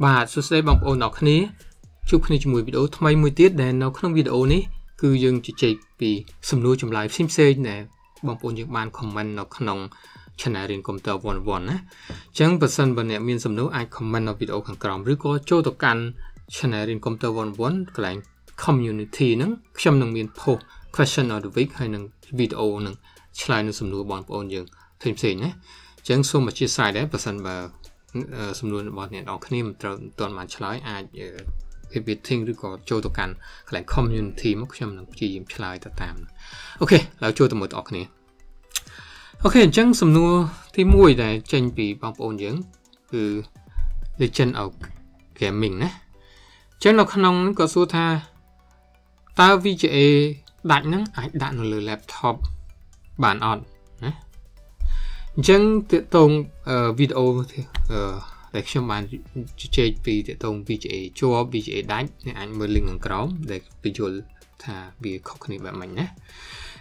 បាទសួស្តីបងប្អូនទាំងគ្នាជួបគ្នាជាមួយវីដេអូថ្មីមួយទៀតដែលនៅក្នុងវីដេអូនេះគឺយើងជជែកពីសំណួរចម្លើយផ្សេងផ្សេងដែលបងប្អូនយើងបាន comment នៅក្នុង channel រៀនកុំព្យូទ័រ101ណាអញ្ចឹងបើសិនបើអ្នកមានសំណួរអាច comment នៅវីដេអូខាងក្រោមឬក៏ចូលទៅកាន់ channel រៀនកុំព្យូទ័រ101កន្លែង community ហ្នឹងខ្ញុំនឹងមាន post question of the week ហើយនឹងវីដេអូនឹងឆ្លើយនឹងសំណួរបងប្អូនយើងផ្សេងផ្សេងណាអញ្ចឹងសូមអធិស្ឋានដែរបើសិនបើ សំណួររបស់អ្នកនរគ្នាមិនត្រូវទាន់បានឆ្លើយអាច editing ឬក៏ចូលទៅកាន់កន្លែង community មកខ្ញុំនឹងព្យាយាមឆ្លើយទៅតាមអូខេឥឡូវចូលទៅមើលបងប្អូនគ្នាអូខេអញ្ចឹងសំណួរទី1ដែលចេញពីបងប្អូនយើងគឺ Legend of Gaming ណាអញ្ចឹងនៅក្នុងហ្នឹងក៏សួរថាតើ VGA ដាច់ហ្នឹងអាចដាក់នៅលើ laptop បានអត់ណា អញ្ចឹងតកតងវីដេអូដែលខ្ញុំបានជជែកពីតកតង VGA ជាប់ VGA ដាច់អ្នកអាចមើល link ខាងក្រោមដែលពយល់ថាវាខុសគ្នាបែបម៉េចណា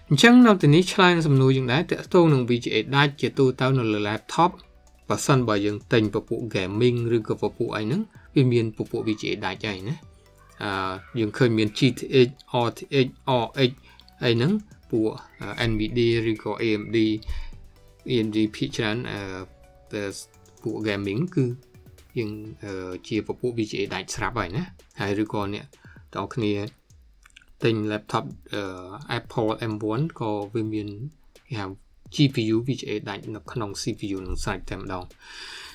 អញ្ចឹងនៅទីនេះឆ្លើយនឹងសំណួរយើងដែរតកតងនឹង VGA ដាច់ជាទូទៅនៅលើ laptop បើសិនបើយើងទិញពពួក gaming ឬក៏ពពួកអីហ្នឹងវាមានពពួក VGA ដាច់ហើយណាអឺយើងឃើញមាន GTX RTX RX អីហ្នឹងពួក NVIDIA ឬក៏ AMD AMD ភាគច្រើនអឺពួក gaming គឺយើងជាពពួក VGA ដាច់ស្រាប់ហើយណាហើយឬក៏អ្នកតើគ្នាទិញ laptop Apple M1 ក៏វាមានគេហៅ GPU VGA ដាច់នៅក្នុង CPU នឹងស្រេចតែម្ដង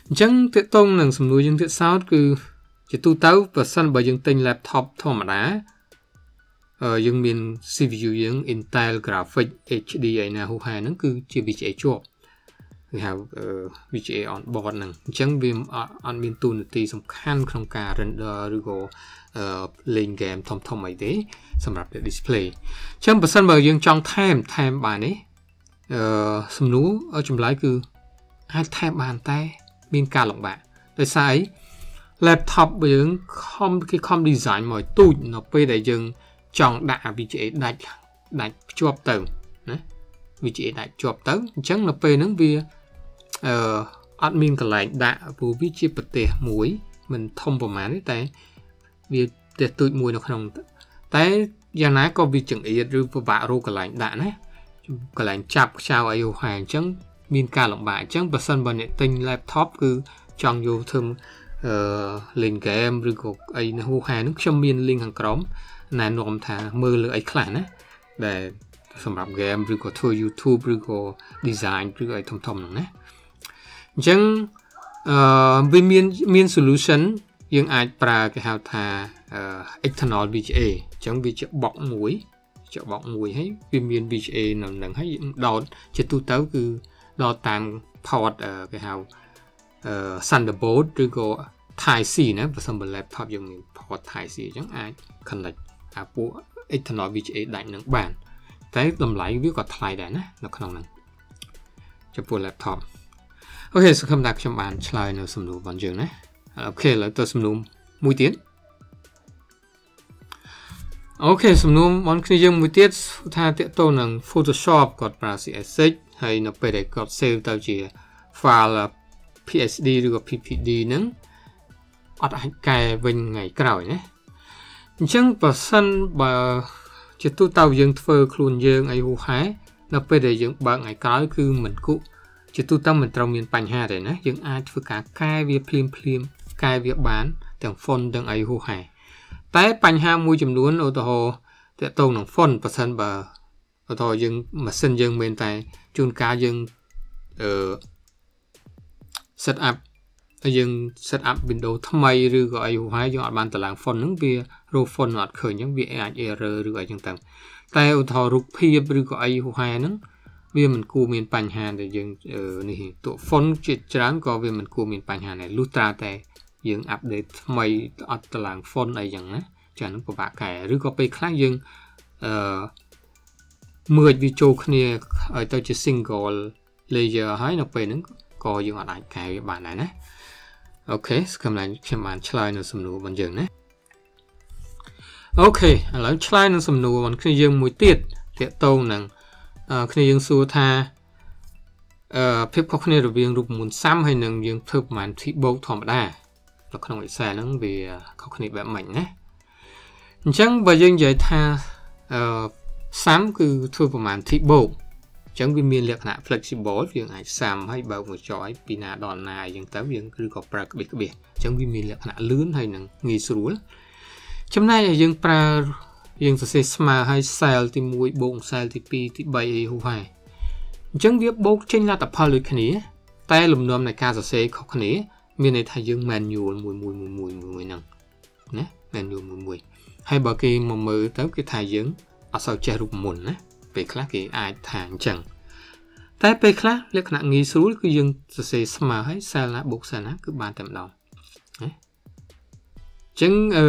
អញ្ចឹងតកតងនឹងសំណួរយើងទៀតសោតគឺជាទូទៅបើសិនបើយើងទិញ laptop ធម្មតាយើងមាន CPU យើង Intel Graphics HD ឯណាហូហែហ្នឹងគឺជា VGA ជាប់ គេហៅ VGA on board ហ្នឹងអញ្ចឹងវាអត់មានទូនាទីសំខាន់ក្នុងការ render ឬក៏លេង game ធំធំអីទេសម្រាប់ display អញ្ចឹងបើសិនបើយើងចង់ថែមថែមបានទេអឺសំណួរចម្លើយគឺអាចថែមបានតែ មានការលំបាកដោយសារអី laptop យើងខំគេខំ design មកទូចនៅពេលដែលយើងចង់ដាក់ VGA ដាច់ដាច់ភ្ជាប់ទៅណា VGA ដាច់ជាប់ទៅអញ្ចឹងនៅពេលហ្នឹងវា អឺអត់មានកន្លែងដាក់ព្រោះវាជាប្រទេសមួយមិនធំប្រហែលទេតែវាផ្ទះទូចមួយនៅក្នុង តែយ៉ាងណាក៏វាចង្អៀតឬពិបាករកកន្លែងដាក់ណាកន្លែងចាប់ខ្ចៅអីហែអញ្ចឹងមានការលំបាកអញ្ចឹងបើសិនបើអ្នកទិញ laptop គឺចង់យកធ្វើអឺលេង game ឬក៏អីនៅហូហែហ្នឹងខ្ញុំមាន link ខាងក្រោមណែនាំថាមើលលើអីខ្លះណាដែលសម្រាប់ game ឬក៏ធ្វើ YouTube ឬក៏ design ឬអីធំធំហ្នឹងណា អញ្ចឹងអឺវាមានមាន solution យើងអាចប្រើគេហៅថា external VGA អញ្ចឹងវាជាបុកមួយជាបុកមួយហើយវាមាន VGA នៅនឹងហើយយើងដោតជាទូទៅគឺដោតតាម port គេហៅ Thunderbolt ឬក៏ Type C ណាបើសិនបើ laptop យើងមាន port Type C អញ្ចឹងអាច connect អាពួក external VGA ដាច់នឹងបានតែតម្លៃវាក៏ថ្លៃដែរណានៅក្នុងហ្នឹងចំពោះ laptop អូខេសង្ឃឹមថាខ្ញុំបានឆ្លើយនៅសំណួររបស់យើងណាOkay ឥឡូវទៅសំណួរមួយទៀត okay សំណួររបស់គ្នាយើងមួយទៀតថាទាក់ទងទៅនឹង Photoshop គាត់ប្រើ CS6 ហើយនៅពេលដែលគាត់ save ទៅជា file PSD ឬក៏ PDD ហ្នឹងអត់អាចកែវិញថ្ងៃក្រោយណាអញ្ចឹងបើសិនបើជាទូទៅយើងធ្វើខ្លួនយើងអីហូហែនៅពេលដែលយើងបើកថ្ងៃក្រោយគឺមិនគក់ ជាទូទៅមិនត្រូវមានបញ្ហាទេណាយើងអាចធ្វើការកែវាភ្លាមភ្លាមកែវាបាន ទាំង font ទាំងអីហូហែតែបញ្ហាមួយចំនួនឧទាហរណ៍តកតងនឹង font បើសិនបើឧទាហរណ៍យើងម៉ាស៊ីនយើងមានតែជួនកាលយើងអឺ set up ហើយយើង set up Windows ថ្មីឬក៏អីហូហែយើងអត់បានតម្លើង font ហ្នឹងវារក font អត់ឃើញអញ្ចឹងវាអាច error ឬអីចឹងទៅតែឧទាហរណ៍រូបភាពឬក៏អីហូហែហ្នឹង វាមិនគួរមានបញ្ហាដែលយើងនេះតួ font ជាច្រើនក៏វាមិនគួរមានបញ្ហាដែរលុះត្រាតែយើងអាប់ដេតថ្មីអត់តម្លើង font អីចឹងណាចាហ្នឹងពិបាកកែឬក៏ពេលខ្លះយើងអឺមើលវាចូលគ្នាឲ្យទៅជា single layer ហើយនៅពេលហ្នឹងក៏យើងអាចកែវាបានដែរណាអូខេស្កំឡែងខ្ញុំបានឆ្លើយនៅសំណួររបស់យើងណាអូខេឥឡូវឆ្លើយនឹងសំណួររបស់គ្នាយើងមួយទៀតតាកតងនឹង គ្នាយើងសួរថាអឺភាពខុសគ្នារវាងរូបមន្តសាំហើយនឹងយើងធ្វើប្រមាណធីបូកធម្មតានៅក្នុង Excel ហ្នឹងវាខុសគ្នាបែបម៉េចណាអញ្ចឹងបើយើងនិយាយថាអឺ sum គឺធ្វើប្រមាណទីបូកអញ្ចឹងវាមានលក្ខណៈ flexible យើងអាច sum ហើយបើកមកចយពីណាដល់ណាអញ្ចឹងទៅយើងគឺក៏ប្រើក្បៀសក្បៀសអញ្ចឹងវាមានលក្ខណៈលឿនហើយនឹងងាយស្រួលចំណែកឲ្យយើងប្រើ យើងសរសេរស្មើឲ្យ cell ទី1បូក cell ទី2ទី3អីហូហើយអញ្ចឹងវាបូកចេញលទ្ធផលដូចគ្នា តែលំនាំនៃការសរសេរខុសគ្នា មានន័យថាយើង manual មួយមួយមួយមួយមួយហ្នឹងណា manual មួយមួយហើយបើគេមកមើលទៅគេថាយើងអត់សូវចេះរូបមន្តណាពេលខ្លះគេអាចថាអញ្ចឹងតែពេលខ្លះលក្ខណៈងាយស្រួលគឺយើងសរសេរស្មើហើយ cell ណាបូក cell ណាគឺបានតែម្ដងណា ចឹងអឺ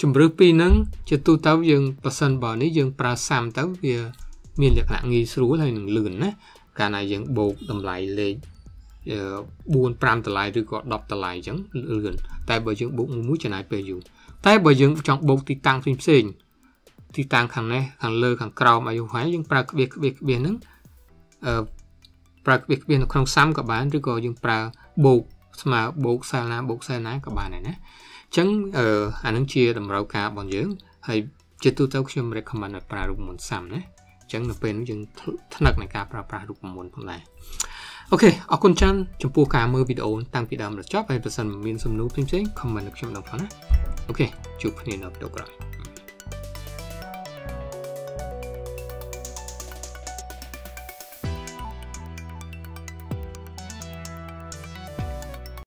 ជំរឿពីរហ្នឹងជាទូទៅយើងប៉ះសិនបើនេះយើងប្រើសាំទៅវាមានលក្ខណៈងាយស្រួលហើយនឹងលឿនណាកាលណាយើងបូកតម្លៃលេខ4 5តម្លៃឬក៏10តម្លៃអញ្ចឹងលឿនតែបើយើងបូកមួយមួយចំណាយពេលយូរតែបើយើងចង់បូកទីតាំងផ្សេងផ្សេងទីតាំងខាងនេះខាងលើខាងក្រោមអាយុហើយយើងប្រើក្បៀសក្បៀសក្បៀសហ្នឹងអឺប្រើក្បៀសក្បៀសនៅក្នុងសាំក៏បានឬក៏យើងប្រើបូកស្មើបូកសាលណាបូកសាលណាក៏បានដែរណា អញ្ចឹងអឺអានឹងជាតម្រូវការរបស់យើងហើយជាទូទៅខ្ញុំ recommend ឲ្យប្រើរូបមន្តសាំណាអញ្ចឹងនៅពេលនោះយើងថ្នឹកនៃការប្រើប្រាស់រូបមន្តផងដែរអូខេអរគុណច្រើនចំពោះការមើលវីដេអូតាំងពីដើមដល់ចប់ហើយបើសិនមានសំណួរផ្សេងៗ comment នៅខ្ញុំដល់ផងណាអូខេជួបគ្នានៅវីដេអូក្រោយ